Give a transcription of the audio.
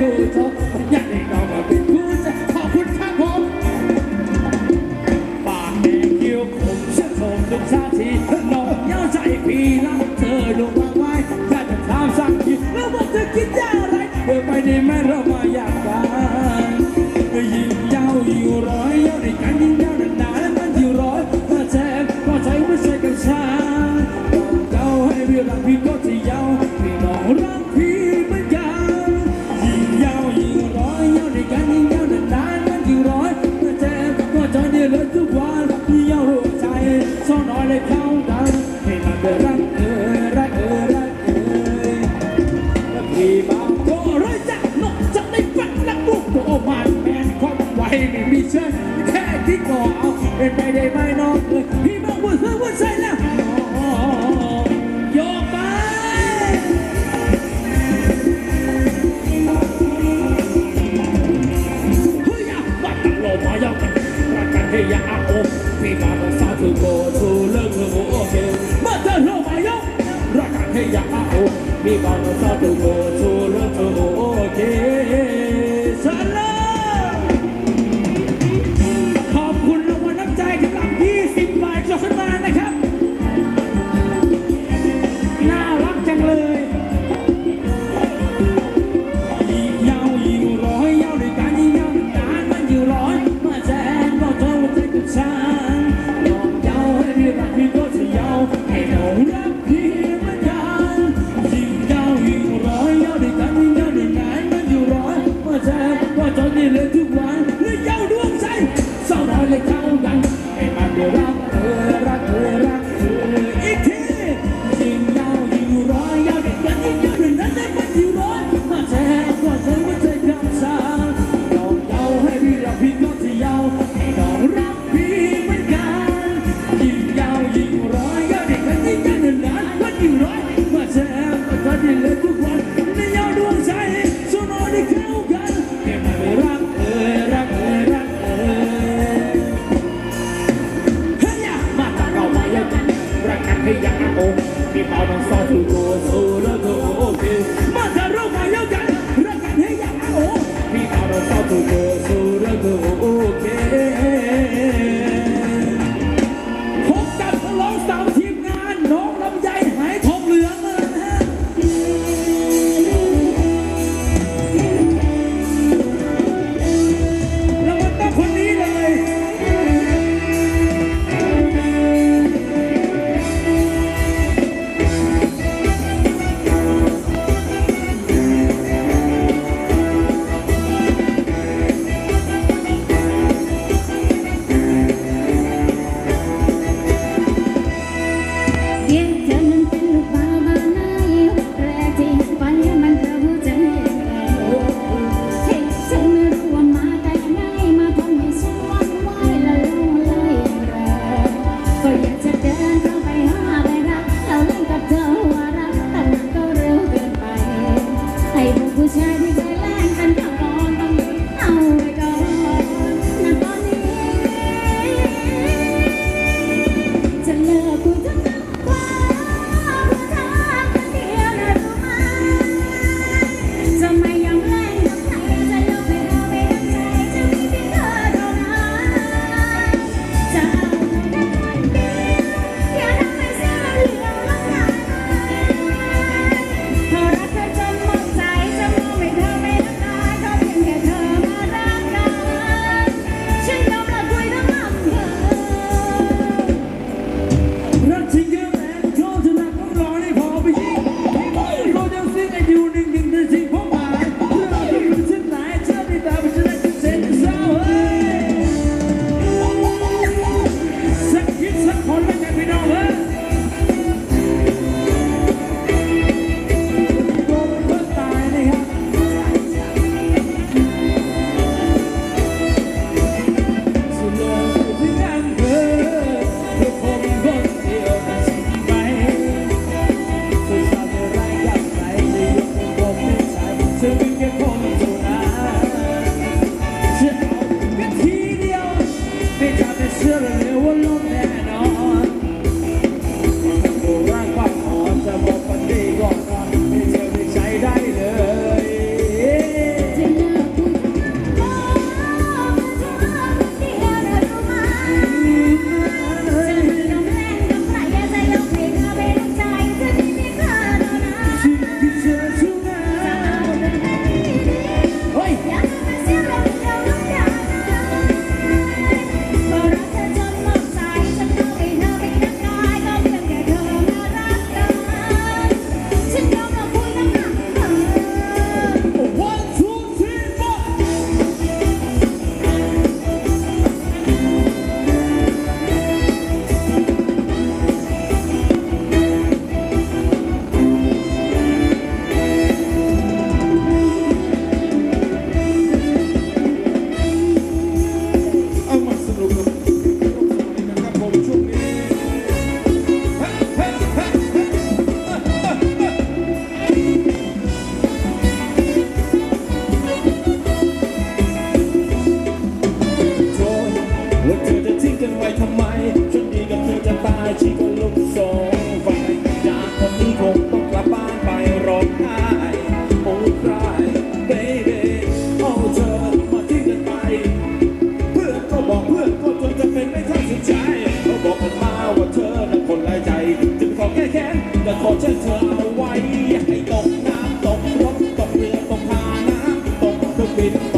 cô cho nhất định đó là 야, 야. ผู้ชายที่ใจแล่นกัน been